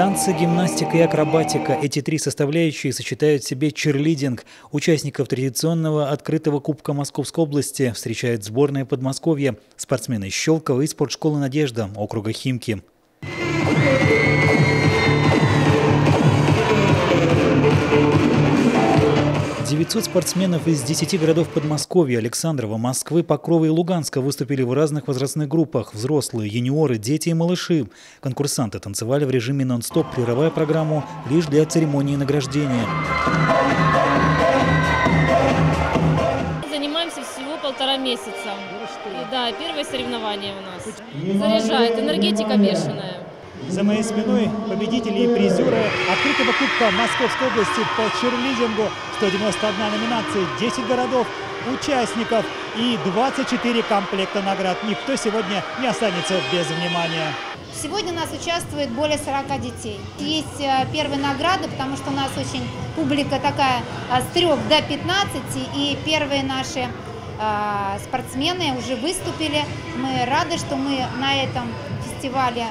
Танцы, гимнастика и акробатика – эти три составляющие сочетают в себе черлидинг. Участников традиционного открытого Кубка Московской области встречает сборная Подмосковья, спортсмены Щелкова и спортшколы «Надежда» округа Химки. 900 спортсменов из 10 городов Подмосковья, Александрова, Москвы, Покрова и Луганска выступили в разных возрастных группах – взрослые, юниоры, дети и малыши. Конкурсанты танцевали в режиме нон-стоп, прерывая программу лишь для церемонии награждения. Занимаемся всего полтора месяца. И, да, первое соревнование у нас. Заряжает, энергетика бешеная. За моей спиной победители и призеры открытого кубка Московской области по черлидингу. 191 номинации, 10 городов, участников и 24 комплекта наград. Никто сегодня не останется без внимания. Сегодня у нас участвует более 40 детей. Есть э, первые награды, потому что у нас очень публика такая э, с 3 до 15, и первые наши э, спортсмены уже выступили. Мы рады, что мы на этом фестивале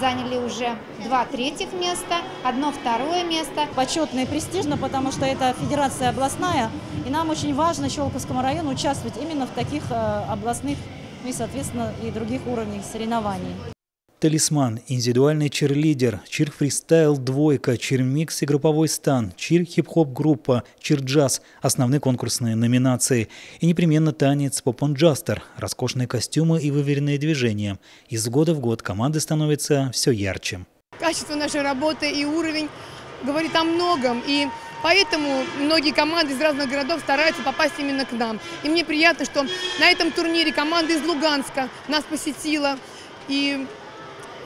заняли уже два третьих места, одно второе место. Почетно и престижно, потому что это федерация областная, и нам очень важно Щелковскому району участвовать именно в таких э, областных ну и, соответственно, и других уровнях соревнований. Талисман, индивидуальный чирлидер, чир-фристайл двойка, чир-микс и групповой стан, чир-хип-хоп группа, чир-джаз – основные конкурсные номинации. И непременно танец поп-он-джастер, роскошные костюмы и выверенные движения. Из года в год команды становятся все ярче. Качество нашей работы и уровень говорит о многом. И Поэтому многие команды из разных городов стараются попасть именно к нам. И мне приятно, что на этом турнире команда из Луганска нас посетила. И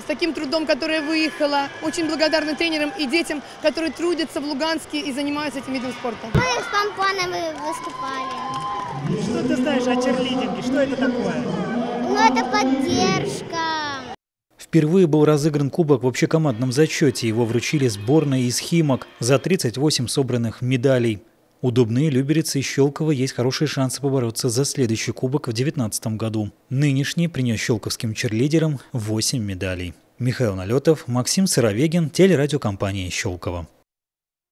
с таким трудом, которая выехала. Очень благодарна тренерам и детям, которые трудятся в Луганске и занимаются этим видом спорта. Мы с помпонами выступали. Что ты знаешь о черлидинге? Что это такое? Ну, это поддержка. Впервые был разыгран кубок в общекомандном зачете. Его вручили сборной из Химок за 38 собранных медалей. У Дубны, Люберицы и Щелково есть хорошие шансы побороться за следующий кубок в 2019 году. Нынешний принес щелковским черлидерам 8 медалей. Михаил Налетов, Максим Сыровегин, телерадиокомпания «Щелково».